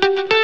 Thank you.